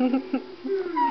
hmm.